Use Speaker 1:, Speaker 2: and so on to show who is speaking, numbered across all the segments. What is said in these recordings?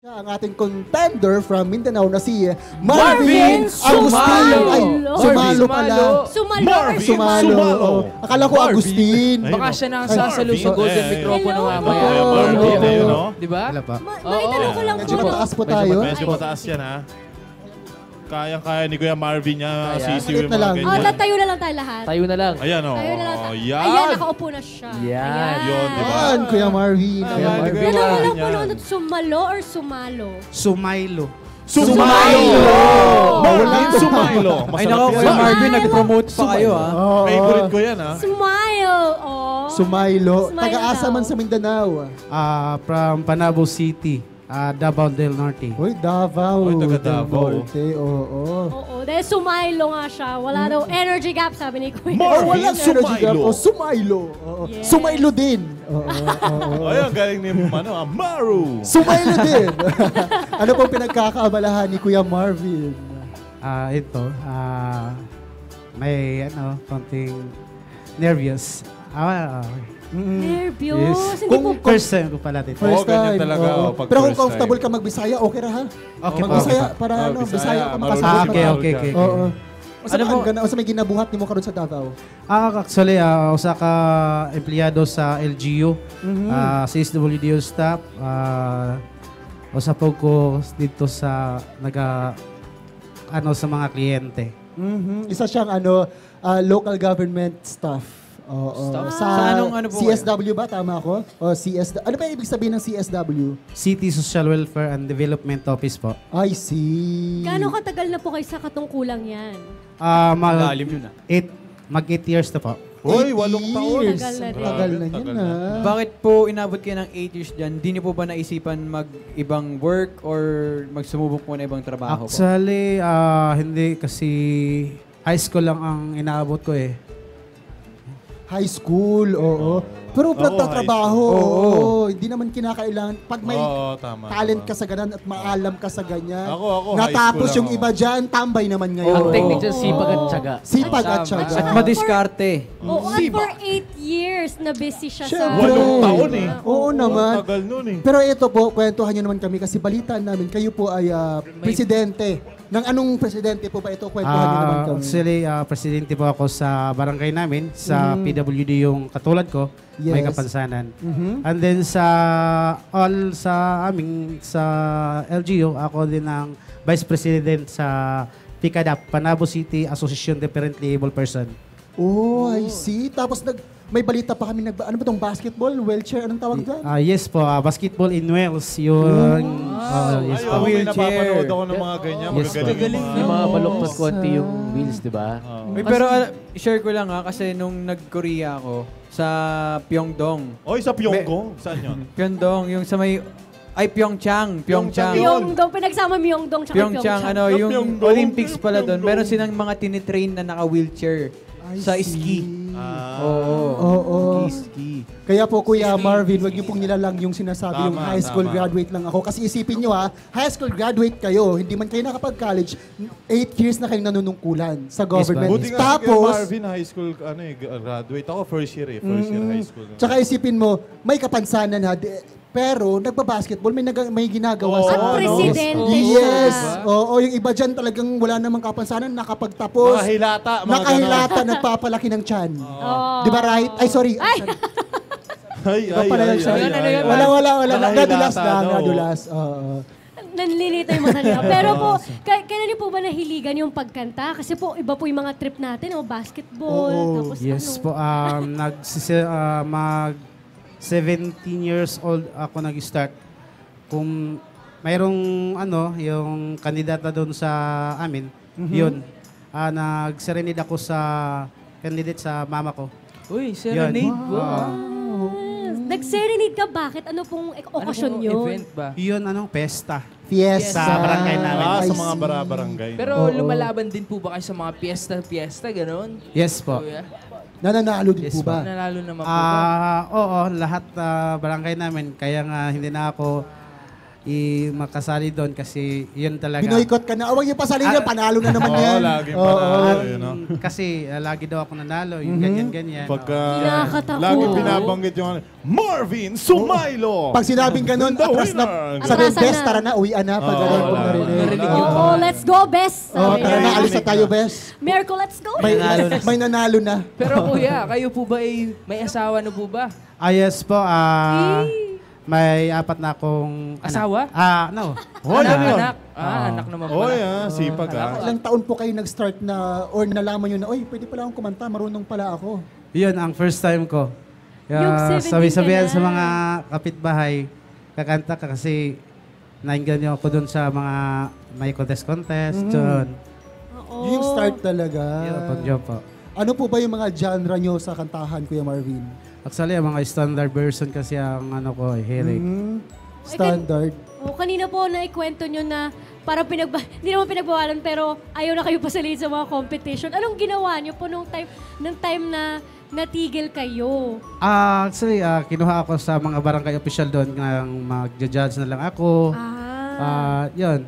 Speaker 1: Siya ang ating contender from Mindanao na si Marvin,
Speaker 2: Marvin
Speaker 1: Agustin.
Speaker 2: Sumalo.
Speaker 1: Ay,
Speaker 2: Marvin
Speaker 1: Sumalo pala.
Speaker 2: Sumalo.
Speaker 3: Sumalo or
Speaker 1: Sumalo.
Speaker 3: Sumalo?
Speaker 1: oo. Akala ko
Speaker 3: Marvin.
Speaker 1: Agustin.
Speaker 2: Baka siya nang
Speaker 1: Ay,
Speaker 2: sasalo sa
Speaker 3: Marvin.
Speaker 2: golden
Speaker 3: Eh,
Speaker 2: microphone
Speaker 4: Hello
Speaker 2: mamaya.
Speaker 4: po.
Speaker 3: Kaya Marvin, ayun, no?
Speaker 2: Di ba?
Speaker 5: Wala pa.
Speaker 4: Ma- maitanong ko lang
Speaker 1: Medyo
Speaker 4: po.
Speaker 1: mataas po tayo.
Speaker 3: medyo mataas yan, ha? Kayang-kaya ni Kuya Marvin niya
Speaker 2: Kaya.
Speaker 3: sisiw yung
Speaker 1: na
Speaker 3: mga
Speaker 1: lang.
Speaker 4: Oh,
Speaker 3: ganyan.
Speaker 4: tatayo na lang tayo lahat.
Speaker 2: Tayo na lang.
Speaker 3: Ayan, oh.
Speaker 4: Tayo na lang tayo.
Speaker 3: Yan.
Speaker 4: Ayan, nakaupo na siya.
Speaker 2: Yan.
Speaker 3: Yun, di ba?
Speaker 1: Yan, Kuya Marvin.
Speaker 3: Ayan,
Speaker 1: Kuya
Speaker 3: di
Speaker 1: Marvin.
Speaker 3: Kuya
Speaker 4: Dalawa
Speaker 3: Marvin
Speaker 4: lang po
Speaker 3: yan.
Speaker 4: noon, sumalo or sumalo?
Speaker 5: Sumailo.
Speaker 3: Sumailo! Marvin. Sumailo.
Speaker 6: Ay
Speaker 3: Masarap
Speaker 6: nako,
Speaker 3: yan.
Speaker 6: Kuya Marvin, nag-promote pa kayo ah.
Speaker 1: Oo.
Speaker 3: Favorite ko yan, ha?
Speaker 4: Smile! Oh.
Speaker 1: Sumailo. Taga-asa
Speaker 4: daw.
Speaker 1: man sa Mindanao.
Speaker 5: Ah, from Panabo City, ah, Davao del Norte.
Speaker 1: Uy, Davao.
Speaker 3: Uy, taga
Speaker 1: del
Speaker 3: Davao.
Speaker 1: Norte, Oo.
Speaker 4: Oo, dahil sumailo nga siya. Wala daw energy gap, sabi ni Kuya.
Speaker 3: Marvin
Speaker 1: Oh, walang energy gap.
Speaker 3: Sumailo.
Speaker 1: Oh, Sumailo. Oo.
Speaker 4: Yes.
Speaker 1: Sumailo din. Oo. oo.
Speaker 3: Ayun, galing ni ano, ah, Maru.
Speaker 1: Sumailo din. ano pong pinagkakaabalahan ni Kuya Marvin?
Speaker 5: Ah, ito, ah, may ano, konting nervous. Ah, ah,
Speaker 4: Nervyos.
Speaker 5: yes.
Speaker 4: Hindi po
Speaker 5: Kung first time ko pala dito.
Speaker 1: First
Speaker 3: Oo, ganyan
Speaker 1: time.
Speaker 3: talaga,
Speaker 1: oo.
Speaker 3: oh, pag
Speaker 1: Pero kung
Speaker 3: first
Speaker 1: comfortable
Speaker 3: time.
Speaker 1: ka mag-Bisaya, okay ra ha?
Speaker 5: Okay po.
Speaker 1: Mag-Bisaya,
Speaker 5: okay
Speaker 1: para
Speaker 3: Oh,
Speaker 1: ano,
Speaker 3: Bisaya,
Speaker 1: Bisaya ka
Speaker 3: marunong
Speaker 1: makasagot.
Speaker 5: Ah,
Speaker 3: ka
Speaker 5: okay,
Speaker 3: na.
Speaker 5: okay, okay.
Speaker 1: Oo. Ano
Speaker 5: Ano
Speaker 1: mo?
Speaker 5: po?
Speaker 1: Ka, sa may ginabuhat nimo karon sa Davao?
Speaker 5: Ah, actually, ah, usa ka empleyado sa LGU,
Speaker 1: Mhm.
Speaker 5: ah, sa SWDO staff, ah, usa po ko dito sa naga ano sa mga kliyente.
Speaker 1: Mhm. Isa siyang ano, ah, local government staff. Oo.
Speaker 2: Staff?
Speaker 1: Sa,
Speaker 6: Sa anong ano po
Speaker 1: CSW ba? Tama ako? O CSW. Ano ba ibig sabihin ng CSW?
Speaker 5: City Social Welfare and Development Office po.
Speaker 1: I see.
Speaker 4: Gaano katagal na po kayo sa katungkulang yan?
Speaker 5: Ah, mag
Speaker 6: Lalim yun ah.
Speaker 5: eight, mag 8 years na po.
Speaker 1: Eight
Speaker 3: walong taon.
Speaker 1: years.
Speaker 4: Tagal na rin.
Speaker 1: Tagal na
Speaker 3: Tagal
Speaker 1: yun
Speaker 3: na.
Speaker 1: ah.
Speaker 6: Bakit po inabot kayo ng 8 years dyan? Di niyo po ba naisipan mag-ibang work or magsumubok po na ibang trabaho po?
Speaker 5: Actually, ah, hindi kasi high school lang ang inaabot ko eh.
Speaker 1: High school, oo. Pero
Speaker 3: Oo,
Speaker 1: nagtatrabaho,
Speaker 6: high
Speaker 1: oo.
Speaker 6: school.
Speaker 1: Hindi naman kinakailangan. Pag may
Speaker 3: Oo, tama.
Speaker 1: talent
Speaker 3: tama.
Speaker 1: ka sa ganun at maalam ka sa ganyan.
Speaker 3: Ako, ako, high
Speaker 1: Natapos
Speaker 3: school
Speaker 1: yung
Speaker 3: lang
Speaker 1: iba dyan, tambay naman ngayon.
Speaker 2: Ang technique dyan, sipag at tiyaga.
Speaker 1: Sipag at
Speaker 6: At
Speaker 1: syaga.
Speaker 6: madiskarte.
Speaker 4: Oo, at for 8 years na busy siya sa...
Speaker 1: Siyempre.
Speaker 3: Walong taon eh.
Speaker 1: Oo naman.
Speaker 3: Ang tagal nun eh.
Speaker 1: Pero ito po, kwentuhan nyo naman kami kasi balitaan namin, kayo po ay ah, presidente. Ng anong presidente po ba ito? Kwentuhan nyo naman
Speaker 5: Ah,
Speaker 1: kami.
Speaker 5: actually, ah, presidente po ako sa barangay namin, sa PWD yung katulad ko, may
Speaker 1: Yes.
Speaker 5: kapansanan.
Speaker 1: Mhm.
Speaker 5: And then sa all sa aming sa LGU, ako din ang vice president sa PICADAP, Panabo City Association Differently Able Person.
Speaker 1: Oh, I see. Tapos nag, may balita pa kami, nag, ano ba itong basketball? Wheelchair? Anong tawag dyan?
Speaker 5: Ah, yes po, ah, basketball in Wales, yung ah, yes
Speaker 3: Ay,
Speaker 5: po.
Speaker 6: Wheelchair.
Speaker 3: napapanood ako ng mga ganyan.
Speaker 5: Yes,
Speaker 3: Magagaling yung
Speaker 2: Yung mga baloktot konti yung wheels, di ba?
Speaker 3: Oo.
Speaker 6: Uy, pero ah, share ko lang ha, kasi nung nag-Korea ako sa Pyeongdong.
Speaker 3: Oy, sa Pyongyang. Saan yun?
Speaker 6: Pyeongdong, yung sa may... Ay, Pyeongchang. Pyeongchang.
Speaker 4: Myeongdong, pinagsama Myeongdong tsaka
Speaker 6: Pyeongchang, ano,
Speaker 3: Sa
Speaker 6: yung
Speaker 3: Pyeongdong.
Speaker 6: Olympics pala doon.
Speaker 3: Pyeongdong.
Speaker 6: Meron silang mga tinitrain na naka-wheelchair sa
Speaker 1: see.
Speaker 6: ski.
Speaker 3: Ah.
Speaker 6: Oo.
Speaker 1: Oo.
Speaker 6: Ski.
Speaker 1: Kaya po Kuya Marvin, wag niyo pong nilalang yung sinasabi
Speaker 3: Tama,
Speaker 1: yung high school
Speaker 3: tama.
Speaker 1: graduate lang ako. Kasi isipin niyo ha, high school graduate kayo, hindi man kayo nakapag-college, 8 years na kayong nanunungkulan sa government.
Speaker 3: Buti nga Kuya
Speaker 1: Tapos,
Speaker 3: Marvin, high school, ano eh, graduate ako, first year eh. First year high school.
Speaker 1: tsaka isipin mo, may kapansanan ha, di- pero nagbabasketball, may, nag- may ginagawa
Speaker 3: Oo,
Speaker 1: sa
Speaker 3: ano?
Speaker 4: presidente
Speaker 1: Yes.
Speaker 4: siya.
Speaker 1: Oo, yung iba dyan talagang wala namang kapansanan, nakapagtapos,
Speaker 3: Mga hilata, mga
Speaker 1: nakahilata, nagpapalaki ng tiyan.
Speaker 4: Oo.
Speaker 1: Di ba right? Ay, sorry.
Speaker 4: Ay!
Speaker 3: Ay, ay, ay, ay, ay, ay.
Speaker 1: Wala, wala, wala.
Speaker 3: Nakahilata,
Speaker 1: Nadulas
Speaker 3: no?
Speaker 1: nadulas. Oo.
Speaker 4: Nanlilito yung mata nila. Pero po, k- kailan niyo po ba nahiligan yung pagkanta? Kasi po, iba po yung mga trip natin, oh, basketball,
Speaker 1: Oo.
Speaker 4: tapos
Speaker 5: Yes
Speaker 4: ano.
Speaker 5: po, um, nag, ah, mag 17 years old ako nag-start. Kung mayroong ano, yung kandidata doon sa amin, yun. Ah, nag-serenade ako sa candidate sa mama ko.
Speaker 2: Uy, serenade.
Speaker 5: Yun.
Speaker 2: Wow.
Speaker 5: Ah,
Speaker 4: Nag-serenade ka, bakit? Ano pong ek-
Speaker 2: Ano
Speaker 4: okasyon
Speaker 2: pong
Speaker 4: yun?
Speaker 2: event ba?
Speaker 5: yun, anong pesta.
Speaker 1: Fiesta.
Speaker 5: Sa barangay namin.
Speaker 3: Ah, sa mga
Speaker 1: see.
Speaker 3: bara-barangay.
Speaker 2: Pero
Speaker 1: Oo.
Speaker 2: lumalaban din po ba kayo sa mga piyesta-piyesta, ganon?
Speaker 5: Yes po.
Speaker 2: Kuya?
Speaker 1: Nananalo din
Speaker 5: Yes,
Speaker 1: po ba?
Speaker 2: Nanalo naman po ba?
Speaker 5: Ah, oo, lahat ah, barangay namin. Kaya nga hindi na ako i makasali doon kasi yun talaga.
Speaker 1: Binoykot ka na. Oh, wag niyo pasalin
Speaker 5: Ah,
Speaker 1: yan. Panalo na naman
Speaker 3: Oo,
Speaker 1: yan.
Speaker 3: laging
Speaker 1: Oo.
Speaker 3: panalo. yun, no?
Speaker 5: kasi ah, lagi daw ako nanalo, yung
Speaker 1: Mhm.
Speaker 5: ganyan-ganyan.
Speaker 3: Pagka
Speaker 4: Nakakatakot.
Speaker 3: lagi binabanggit yung ano, Marvin Sumailo!
Speaker 1: Pag sinabing ganun,
Speaker 3: The
Speaker 1: atras na,
Speaker 3: winner.
Speaker 1: sabi,
Speaker 4: Atrasan
Speaker 1: best,
Speaker 4: na.
Speaker 1: tara na, uwian na. Pag
Speaker 3: Oo,
Speaker 1: ganun, pag
Speaker 3: wala.
Speaker 1: narinig.
Speaker 4: Oo,
Speaker 2: yun.
Speaker 4: let's go, best!
Speaker 1: Oh,
Speaker 4: Sabi
Speaker 1: tara na,
Speaker 4: niya.
Speaker 1: alis na tayo, best.
Speaker 4: Miracle, let's go!
Speaker 1: May, may nanalo na.
Speaker 2: Pero kuya, kayo po ba ay may asawa na po ba?
Speaker 5: Ah, yes po, ah,
Speaker 4: Eh.
Speaker 5: May apat na akong anak.
Speaker 2: Asawa?
Speaker 5: Ah, no.
Speaker 3: Oh,
Speaker 2: anak,
Speaker 3: yun.
Speaker 2: anak. Ah, anak naman pala.
Speaker 3: Oy, ah, sipag ah.
Speaker 1: Ilang taon po kayo nag-start na, or nalaman nyo na, oy, pwede pala akong kumanta, marunong pala ako.
Speaker 5: Yun, ang first time ko.
Speaker 4: Yung
Speaker 5: Uh,
Speaker 4: 17
Speaker 5: sabi-sabihan sa mga kapitbahay, kakanta ka kasi nainggan niyo ako doon sa mga may contest-contest.
Speaker 1: Mhm.
Speaker 5: Yun.
Speaker 4: Oo.
Speaker 1: Yung start talaga.
Speaker 5: Yun po, yun po.
Speaker 1: Ano po ba yung mga genre nyo sa kantahan, Kuya Marvin?
Speaker 5: Actually, ang mga standard version kasi ang ano ko, eh, hilig.
Speaker 1: Mhm. Standard.
Speaker 4: Oh, kanina po naikwento nyo na parang pinagba... Hindi naman pinagbawalan pero ayaw na kayo pasalihin sa mga competition. Anong ginawa nyo po nung time, nung time na natigil kayo?
Speaker 5: Ah, actually, ah, kinuha ako sa mga barangay official doon ng magja-judge na lang ako.
Speaker 4: Ah.
Speaker 5: Ah, yun.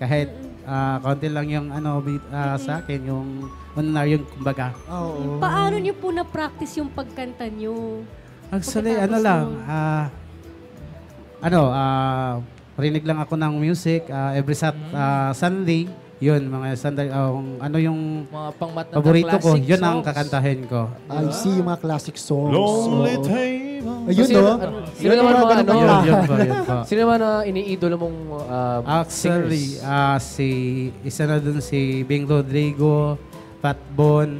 Speaker 5: Kahit ah, konti lang yung ano ah, sa akin, yung honoraryong kumbaga.
Speaker 1: Oo.
Speaker 4: Paano nyo po na-practice yung pagkanta nyo?
Speaker 5: Actually,
Speaker 4: Pagkatapos
Speaker 5: ano lang, ah, ano, ah, rinig lang ako ng music ah, every sat, ah, Sunday. Yun, mga Sunday, kung ano yung
Speaker 2: Mga pangmat na
Speaker 5: paborito ko, yun ang
Speaker 2: songs.
Speaker 5: kakantahin ko.
Speaker 1: I see yung mga classic songs.
Speaker 3: Lonely
Speaker 1: Oo.
Speaker 3: Table.
Speaker 1: Ayun,
Speaker 2: Sino,
Speaker 1: no?
Speaker 2: ano, sino naman mga ano?
Speaker 5: Yun, yun po.
Speaker 2: Sino naman na iniidolo mong uh,
Speaker 5: Actually,
Speaker 2: singers?
Speaker 5: ah, si, isa na dun si Bing Rodrigo, Pat Bon,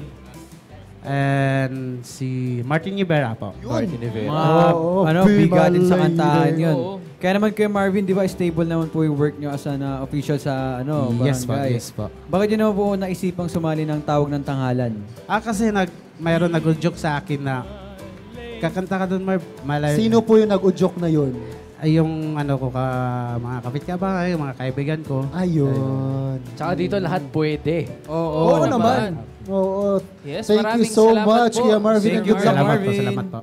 Speaker 5: and si Martin Rivera po.
Speaker 2: Martin Rivera.
Speaker 6: Mga,
Speaker 1: Oo,
Speaker 6: ano,
Speaker 1: be
Speaker 6: bigatin sa kantahan yun.
Speaker 2: Oo.
Speaker 6: Kaya naman kay Marvin, di ba, stable naman po yung work nyo as an uh, official sa ano,
Speaker 5: yes po,
Speaker 6: barangay.
Speaker 5: yes po.
Speaker 6: Bakit yun naman po naisipang sumali ng tawag ng tanghalan?
Speaker 5: Ah, kasi nag, mayroon nag-joke sa akin na kakanta ka doon, Marv. Malay,
Speaker 1: Sino po yung nag-udyok na yun?
Speaker 5: Ay, yung ano ko, ka, mga kapitkabahay, mga kaibigan ko.
Speaker 1: Ayun.
Speaker 2: Tsaka dito lahat pwede.
Speaker 1: Oo,
Speaker 2: naman.
Speaker 1: naman. Oo.
Speaker 2: Yes,
Speaker 1: Thank you
Speaker 2: maraming
Speaker 1: so
Speaker 2: salamat
Speaker 1: much,
Speaker 2: po.
Speaker 1: Kuya Marvin.
Speaker 6: Thank you,
Speaker 1: good luck.
Speaker 5: Salamat po,
Speaker 6: Marvin.
Speaker 5: salamat po.